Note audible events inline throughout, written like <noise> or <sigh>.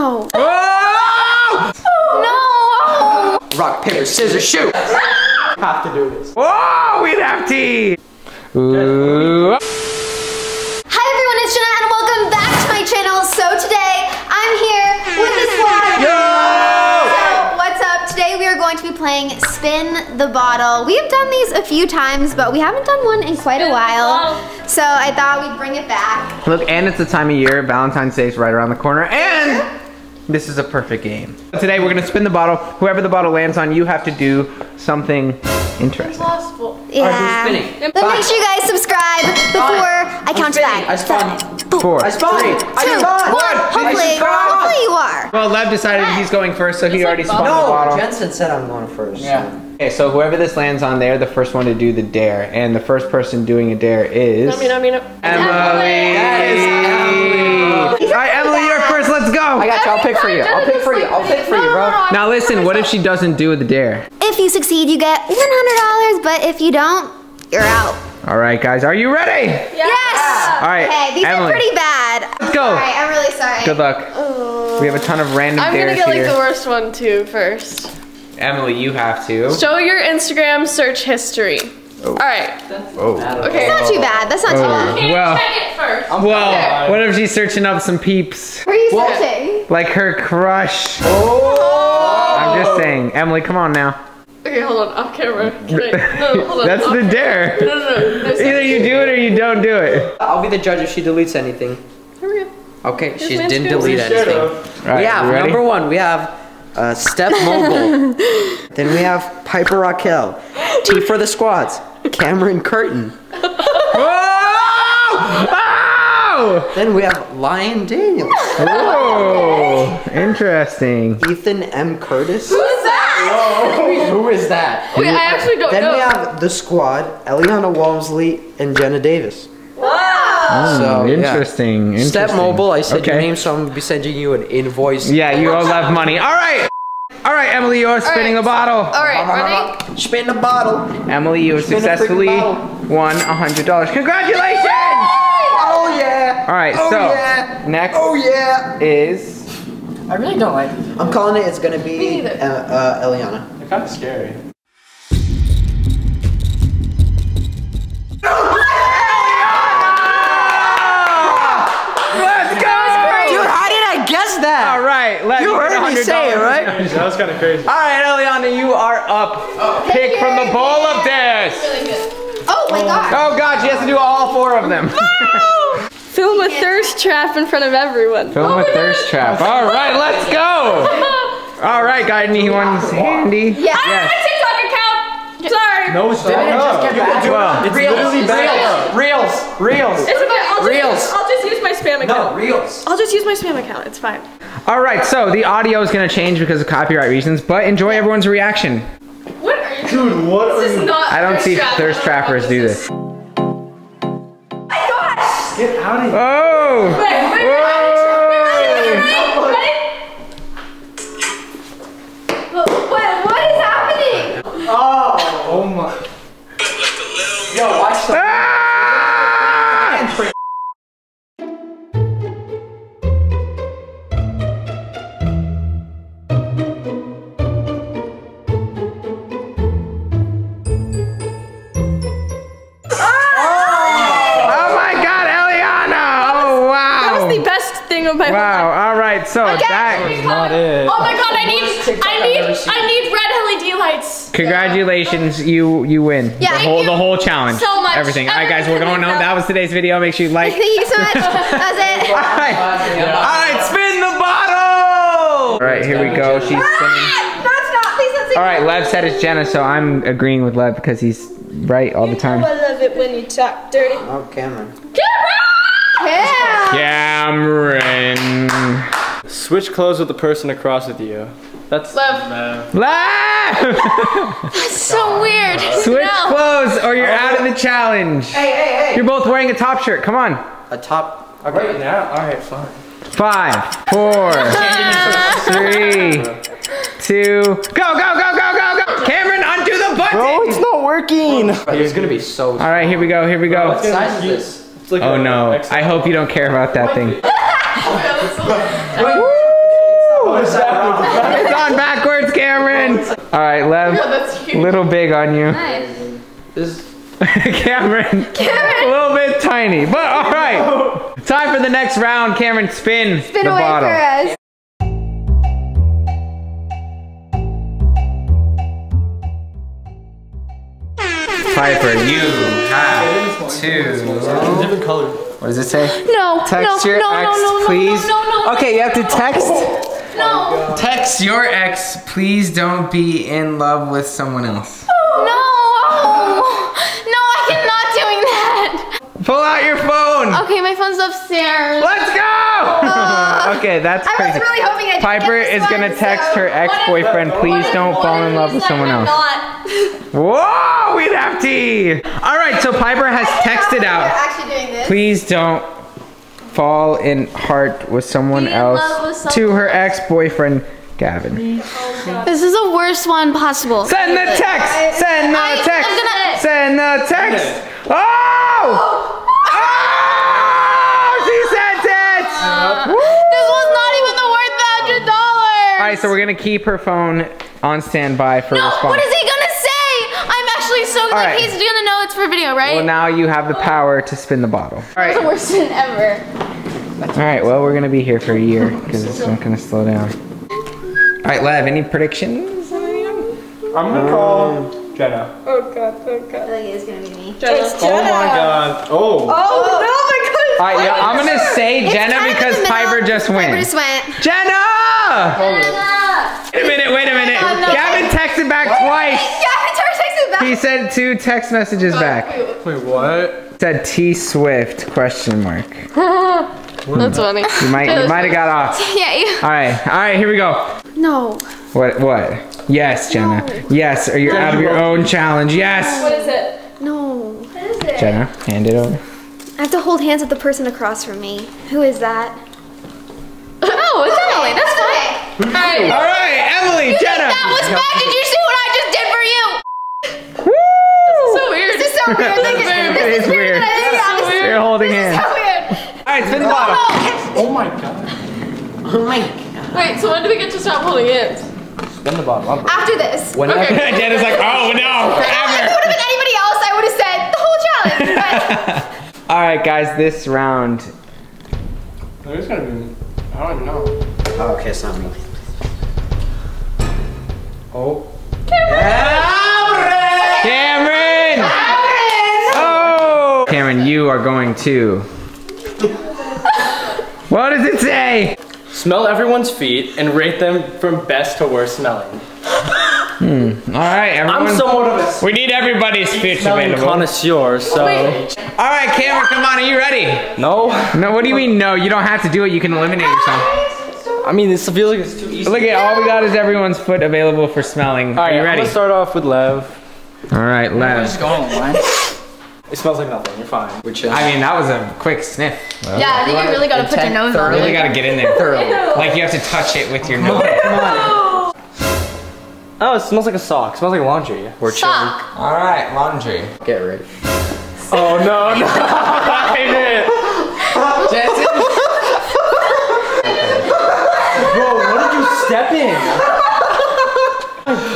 No. Oh! No. Rock, paper, scissors, shoot! <laughs> Have to do this. Oh, we'd have tea. Ooh. Hi everyone, it's Jenna and welcome back to my channel. So today I'm here with the squad. So what's up? Today we are going to be playing Spin the Bottle. We have done these a few times, but we haven't done one in quite a while. So I thought we'd bring it back. Look, and it's the time of year. Valentine's Day is right around the corner, and this is a perfect game. Today we're gonna spin the bottle. Whoever the bottle lands on, you have to do something interesting. Yeah. spinning. But make sure you guys subscribe before I count to spinning. I that. spawned. Four. I spawned. Two, I spawned. one. Hopefully, spawned. hopefully you are. Well, Lev decided he's going first, so he already spawned the bottle. No. Jentzen said I'm going first. Yeah. Okay, so whoever this lands on, they're the first one to do the dare, and the first person doing a dare is I mean, I mean, Emily. That is Emily. All right, Emily, you're first. Let's go. I got you. I'll pick for you. <laughs> I'll pick for you. I'll pick for you, bro. Now listen, what if she doesn't do the dare? If you succeed, you get $100, but if you don't, you're out. All right, guys, are you ready? Yes! All right, Okay, these Emily. are pretty bad. Let's go. All right, I'm really sorry. Good luck. We have a ton of random I'm gonna dares get like the worst one too first. Emily, you have to. Show your Instagram search history. Oh. All right. Oh. Okay. That's not too bad. That's not too bad. Well, Check it first. well, what if she's searching up some peeps? What are you searching? Like her crush. Oh. I'm just saying. Emily, come on now. Okay, hold on. Off camera. <laughs> Can I- No, hold on. That's off- the dare. No, no, no. no Either you do it or you don't do it. I'll be the judge if she deletes anything. Here we. Okay, she didn't delete anything. All right, we have number one. We have uh, Steph Mogul. <laughs> then we have Piper Rockelle. T for the squads. Cameron Curtin. Whoa! Oh! Then we have Lion Daniels. Oh, interesting. Ethan M. Curtis. Who's that? Who is that? Wait, I actually don't Then know. we have the squad, Elliana Walmsley and Jenna Davis. wow. Hmm, so, yeah. interesting. Step. Mobile, I said your name, so I'm gonna be sending you an invoice. Yeah, you all have money. All right. All right, Emily, you're spinning the bottle. All right, ready? Spin the bottle. Emily, you have Spin a successfully bottle. won $100. Congratulations! Oh yeah. All right, Oh, so yeah. next Oh yeah. is I really don't like it. I'm calling it. It's gonna be uh, uh, Elliana. They're kind of scary. Kind of crazy. All right, Elliana, you are up. Oh. Pick from the bowl of this. Really. Oh my oh. god. Oh God, she has to do all four of them. Film a thirst trap in front of everyone. Film a thirst trap. All right, let's go. All right, got anyone's handy? Yeah. Yes. TikTok account. Sorry. No, it's not. Well, It's literally back. reels, reels, It's okay. I'll just, Reels. I'll just use my spam account. I'll just use my spam account. It's fine. All right, so the audio is gonna change because of copyright reasons, but enjoy everyone's reaction. What are you? Dude, what are This is you? not. I don't see trap. thirst trappers do this. Oh Get out of here. Oh! Wait, wait, Wow! All right, so that. not it. Oh my god, I need, I need. I need red LED lights. Congratulations, you you win Yeah, the whole the whole challenge. so much. Everything. All right, guys, we're going home. That was today's video. Make sure you like. Thank you so much. <laughs> That was it. All right, all right, spin the bottle. All right, here we go. She's spinning. Ah, no, it's not. Please don't say All right, Lev said it's Jenna, so I'm agreeing with Lev because he's right all the time. I love it when you talk dirty. Oh, Cameron. Yeah. Cameron. Switch clothes with the person across with you. That's. Lev. <laughs> That's So weird. Switch No. clothes or you're out of the challenge. Hey, hey, hey. You're both wearing a top shirt. Come on. A top. Right now? Alright, fine. Five, four, <laughs> three, two, go, go, go, go, go, go. Cameron, undo the button. Bro, it's not working. It's gonna be so. All right, here we go, here we go. What size is this? It's like Oh a no, XL. I hope you don't care about that thing. <laughs> All right, Lev. that's cute. Little big on you. Nice. This <laughs> Cameron. A little bit tiny, but all right. Time for the next round. Cameron, spin, Spin the away bottle. for us. Piper, you have two. different color. What does it say? No, Text no, your no, ex, no, no, no, please. No, no, no, Okay, you have to text. No, oh Text your ex. Please don't be in love with someone else. no, no, I am not doing that. Pull out your phone. Okay, my phone's upstairs. Let's go. <laughs> okay, that's I was crazy. really hoping I Piper get this is gonna text so- her ex-boyfriend, please don't fall in love with someone else. Whoa, we have tea. All right, so Piper has texted out. actually doing this. Please don't fall in heart with someone Be in with else. someone To her ex-boyfriend, Gavin. This is the worst one possible. Send the text. Send the I- I'm text. Send the text. Oh! Oh! She sent it. Uh, this was not even the worth the hundred dollars. All right, so we're gonna keep her phone on standby for No, response. what is he gonna say? I'm actually so like right. he's gonna know it's for video, right? Well, now you have the power to spin the bottle. All right. the worst one ever. All right. Well, we're gonna be here for a year because it's not gonna slow down. All right, Lev. Any predictions? I'm gonna call um, Jenna. Oh god, oh god. feel like it's gonna be me. Jenna. Oh my god. Oh. Oh no, my god. Oh. All right. Yeah, I'm gonna say It's Jenna kind of in because. Piper just Piper went. just went. Jenna! Wait a minute. Wait a minute. Gavin texted back twice. Yeah, it's texted back. He sent two text messages back. Wait, what? Said T Swift question mark. <laughs> That's funny. You might you might have got off. <laughs> Yeah. you- All right. All right. Here we go. No. What? What? Yes, Jenna. Yes. Or you're out of your own challenge. Yes. What is it? No. What is it? Jenna, hand it over. I have to hold hands with the person across from me. Who is that? Oh, it's Emily. That's fine. Alright. All right, Emily, Jenna. That was bad. Did you see what I just did for you? Woo! So weird. This is so weird. Like, It this is weird. but I didn't have this- You're holding This is hands. So weird. All right, spin the. Oh my god. Oh my god. Wait, so when do we get to stop holding hands? Spin the bottom. I'm After this. Whenever. Jenna's like, oh no, If it would have been anybody else, I would have said the whole challenge. But <laughs> All right, guys, this round. There's gonna be. I don't even know. Oh, okay, it's not me. Oh. Cameron. Oh. Cameron, you are going to. What does it say? Smell everyone's feet and rate them from best to worst smelling. hmm. All right, everyone. I'm somewhat of a we need everybody's feet smelling available. connoisseur, so. All right, Cameron, come on. Are you ready? No. No, what do you mean no? You don't have to do it. You can eliminate yourself. I mean, this feels like it's too easy. Look at all we got is everyone's foot available for smelling. All right, Are you I'm ready? gonna start off with Lev. All right, Les. It smells like nothing. You're fine. Which is I mean, that was a quick sniff. yeah, I think you really gotta put your nose on Really got to get in there. thoroughly. <laughs> Like you have to touch it with your nose. Oh, it smells like a sock. It smells like laundry. We're Sock. All right, laundry. get ready. <laughs> Oh no, no! <laughs> I hate it. Jentzen. Bro, what did you step in?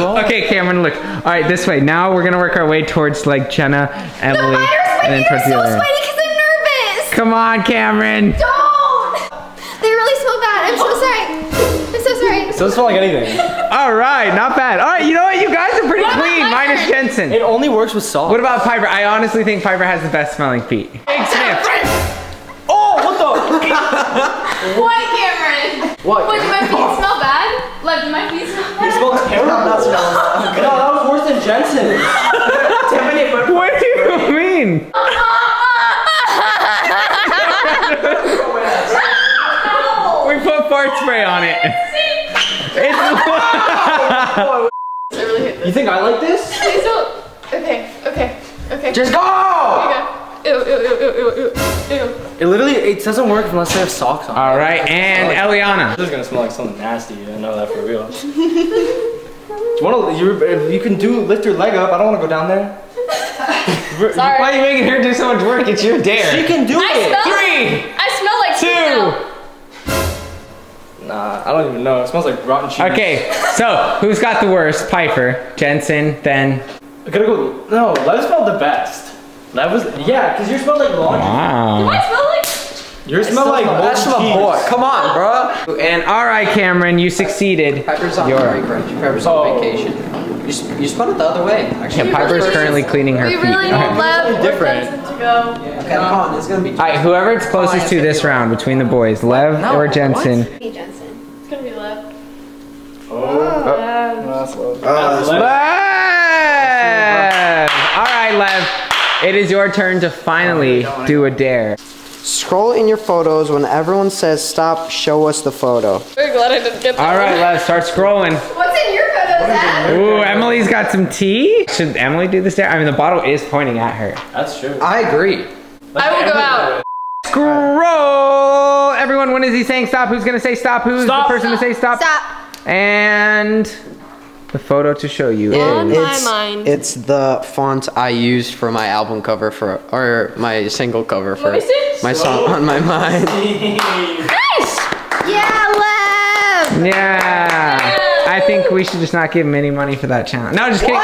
Okay, Cameron, look. All right, this way. Now we're gonna work our way towards like Jenna, Emily, Mine and then sweaty. towards I'm the so other. end. sweaty because I'm nervous. Come on, Cameron. Don't. They really smell bad. I'm so sorry. I'm so sorry. It doesn't smell like anything. <laughs> All right, not bad. All right, you know what? You guys are pretty clean, minus Jentzen. It only works with salt. What about Piper? I honestly think Piper has the best smelling feet. Big sniff. Oh, what the? <laughs> What, Cameron? What? What, do my <laughs> feet smell bad? Like, do my feet smell It bad? smells terrible. <laughs> no, that was worse than Jentzen. <laughs> What do you mean? We put fart spray on it. It's I really hate this. You think I like this? Please don't. Okay, okay, okay. Just go! Okay. Ew, ew, ew, ew, ew, ew, ew. It literally it doesn't work unless they have socks on. all right, and Elliana. This is gonna smell like something nasty. I know that for real. <laughs> do you wanna? You you can do lift your leg up. I don't wanna go down there. Sorry. <laughs> Why are you making her do so much work? It's your dare. She can do I it. smell. Three, I smell like two. now. Nah. I don't even know. It smells like rotten cheese. Okay, so who's got the worst? Piper, Jentzen, then. I gotta go. No, Lev smelled the best. Lev was. Yeah, because you smelled like laundry. Wow. I smell like. Yours smelled like That's molten my cheese. boy. Come on, bro. And all right, Cameron, you succeeded. Piper's on Your- break, right? Piper's Oh. vacation. You, sp- you spun it the other way. Actually, Yeah, Piper's really- currently cleaning her We feet. really All right. Lev different. Jentzen to go. Okay, come on. It's gonna be. All right, whoever it's closest to this round between the boys, Lev No, or Jentzen. Hey, Jentzen. It's gonna be Lev. Oh. oh uh, yeah. No, that's Lev. Uh, that's Lev. Lev! All right, Lev. It is your turn to finally do a dare. Scroll in your photos when everyone says stop. Show us the photo. Very glad I didn't get that. All right, Lev, start scrolling. What's in your photos, Zach? Ooh, Emily's got some tea. Should Emily do this dare? I mean, the bottle is pointing at her. That's true. I agree. I will go out. Scroll! Everyone, when is he saying stop? Who's gonna say stop? Who's Stop. the person to say stop? Stop. And the photo to show you. On is- my it's, mind. It's the font I used for my album cover for, or my single cover for my song on my mind. <laughs> Nice. Yeah, Lev. Yeah. I think we should just not give him any money for that challenge. No, just kidding.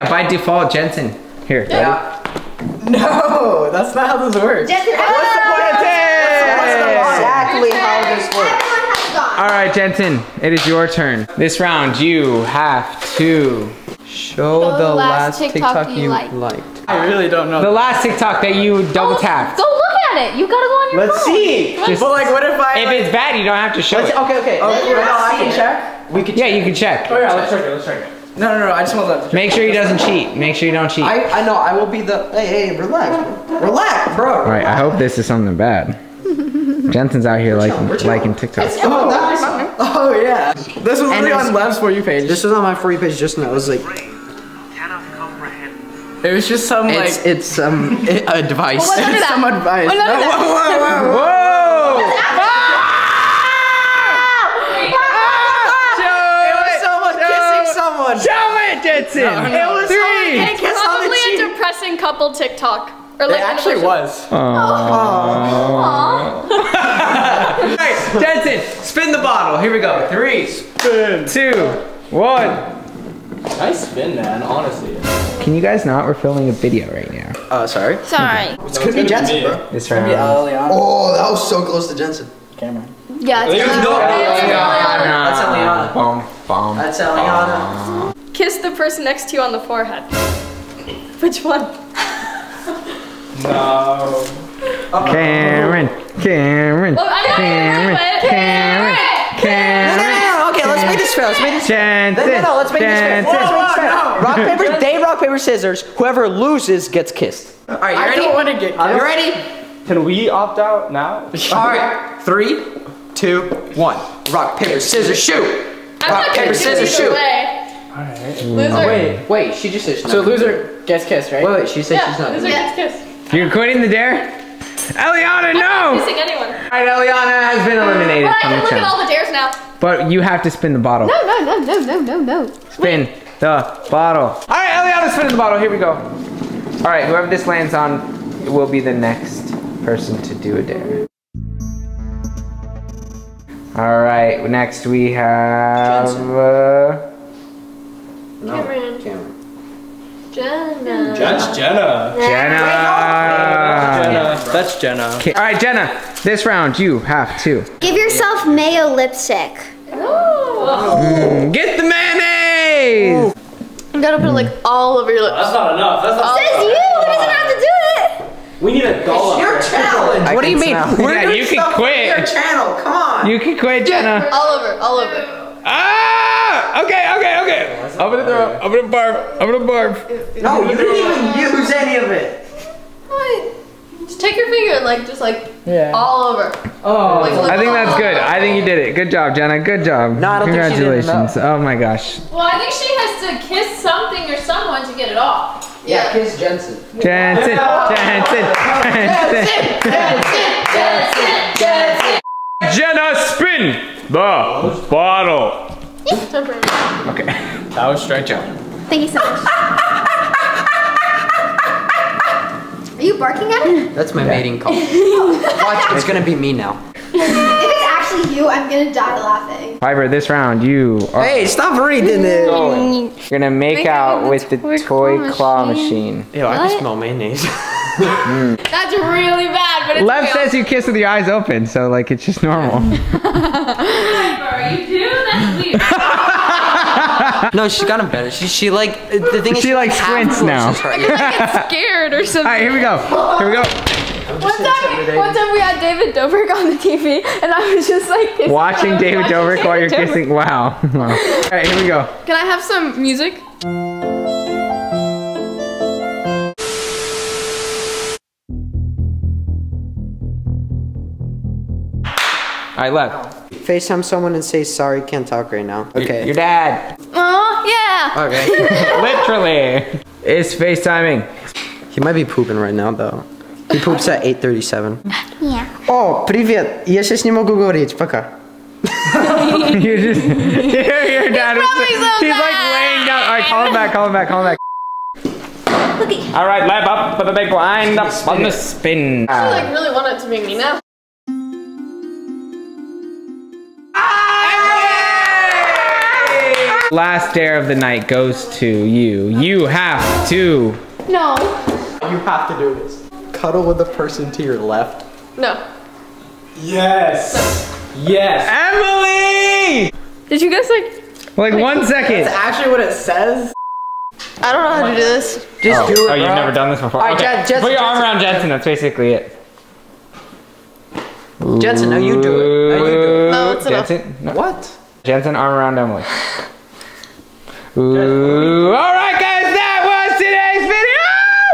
By default, Jentzen. Here. ready? No, that's not how this works. Jentzen. what's the point of oh, this? Exactly how this works. Everyone has gone. All right, Jentzen, it is your turn. This round, you have to Show the last TikTok you liked. liked. I really don't know. the last TikTok that you oh, double Go- tapped. Go look at it. You gotta go on your Let's phone. see. Just- but like, what if I? If like, it's bad, you don't have to show it. Okay, okay. Oh, Then you're no, not I can it. check. We can. Yeah, you can check. Oh yeah, let's check it. Let's check it. No, no, no. I just want that. Make sure he doesn't cheat. Make sure you don't cheat. I, I know. I will be the. Hey, hey, relax, relax, bro. All right, I hope this is something bad. Jentzen's out here liking liking TikTok. Oh, that's, Oh yeah. This was And literally on Lev's for you page. this was on my free page just now. It was like It was just some like it's <laughs> it's um a device. Well, what- it's some advice. Another No, that. whoa, whoa, whoa, whoa. It was someone kissing someone. Show it, Jentzen. It was Three. It's Kiss on probably a depressing couple TikTok. Or It like actually was. Aww. Alright, Jentzen, spin the bottle. Here we go. Three, Spin. two, one. Nice spin, man. Honestly. Can you guys not? We're filming a video right now. Uh, sorry. Sorry. <laughs> It's gonna be Jentzen, bro. This round. Oh, that was so close to Jentzen. Camera. Yeah, it's There you Lev. go. That's Elliana. Bum, bum. That's Elliana. Kiss the person next to you on the forehead. Which one? No. Cameron, Cameron, Well, oh, I'm not Cameron, gonna do it. Cameron, No, no, no, no, okay, let's make this fair. Let's make this fair. Jentzen, No, no, no, let's make this fair. Jentzen. Let's make this fair. Rock, paper, they rock, paper, scissors. Whoever loses gets kissed. All right, you I ready? don't want to get. You ready? Can we opt out now? All right, three, two, one. Rock, paper, scissors, shoot. I'm Rock, paper, scissors, shoot. way. Alright. Loser. Wait. Wait, she just said she's So loser gets kissed, right? Wait, wait, she said Yeah, she's not. loser gets kissed. You're quitting the dare? Elliana, no! Kissing anyone. Alright, Elliana has been eliminated But I from can the look at all the dares now. But you have to spin the bottle. No, no, no, no, no, no, no. Spin the bottle. Alright, Elliana, spin the bottle. Here we go. Alright, whoever this lands on will be the next person to do a dare. Alright, next we have. Jentzen. Uh, Cameron. Cameron. Jenna. That's Jenna. Jenna. Jenna. That's Jenna. Okay, Alright, Jenna, this round you have to Give yourself mayo lipstick. Oh. get the mayonnaise! You gotta put it like all over your lips. That's not enough. That's not. Says you. It doesn't have to do it. We need a dollop. Your challenge. I What do you mean? We're Yeah, doing you can quit. Your channel, come on. You can quit, Jenna. All over, all over. Ah! Okay, okay, okay. I'm gonna throw. I'm gonna barf. I'm gonna barf. no, you didn't even use any of it. What? Just take your finger and like, just like, Yeah. all over. Oh. Like, I think that's good. I think you did it. Good job, Jenna. Good job. No, I don't think she did Congratulations. Oh my gosh. Well, I think she has to kiss something or someone to get it off. Yeah. kiss Jentzen. Jentzen. Jentzen. Jentzen. Jentzen. Jentzen. Jenna, spin the bottle. Okay. That was stretch out. Thank you so much. <laughs> Are you barking at it? That's my mating call. <laughs> Watch, it's gonna be me now. If it's actually you, I'm gonna die laughing. Piper, this round you are Hey, stop reading it. going. You're gonna make, Make out out with the with the toy claw claw machine. machine. Ew, I can smell mayonnaise. Hmm. <laughs> That's really bad, but it's Lev real. says you kiss with your eyes open, so like it's just normal. <laughs> Piper, you do? That's weird. <laughs> no, she got him better. She, she like, the thing is, She, like, half squints motions now. <laughs> right- yeah. Scared or something. All right, here we go. Here we go. One time, one time we had David Dobrik on the TV, and I was just like Watching him. David Watching Dobrik while you're Dobrik. kissing. Wow. <laughs> wow. All right, here we go. Can I have some music? All right, Lev. FaceTime someone and say sorry, can't talk right now. Okay. Your dad. Oh yeah. Okay. <laughs> Literally. Is FaceTiming. he might be pooping right now though. He poops at 8:37. Yeah. Oh, привет. Я сейчас не могу говорить. Пока. you just your, your dad <laughs> is probably so he's like mad. laying down. All right, call him back. Call him back. Call him back. All right, Lev up for the big wind up on the spin. I like really want it to be me now. Last dare of the night goes to you. You have to. No. You have to do this. Cuddle with the person to your left. No. Yes. Yes. Emily! Did you guys like? Like one second. That's actually what it says. I don't know how to do this. Just oh. do it. Oh, you've bro. never done this before. All right, okay. Jentzen, Put your arm Jentzen. around Jentzen. That's basically it. Jentzen, no, you do it. No, you do it. No, it's enough. No. What? Jentzen, arm around Emily. Ooh. All right, guys, that was today's video.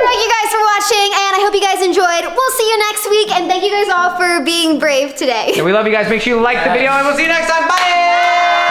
Thank you guys for watching, and I hope you guys enjoyed. We'll see you next week, and thank you guys all for being brave today. And we love you guys. Make sure you like the video, and we'll see you next time. Bye.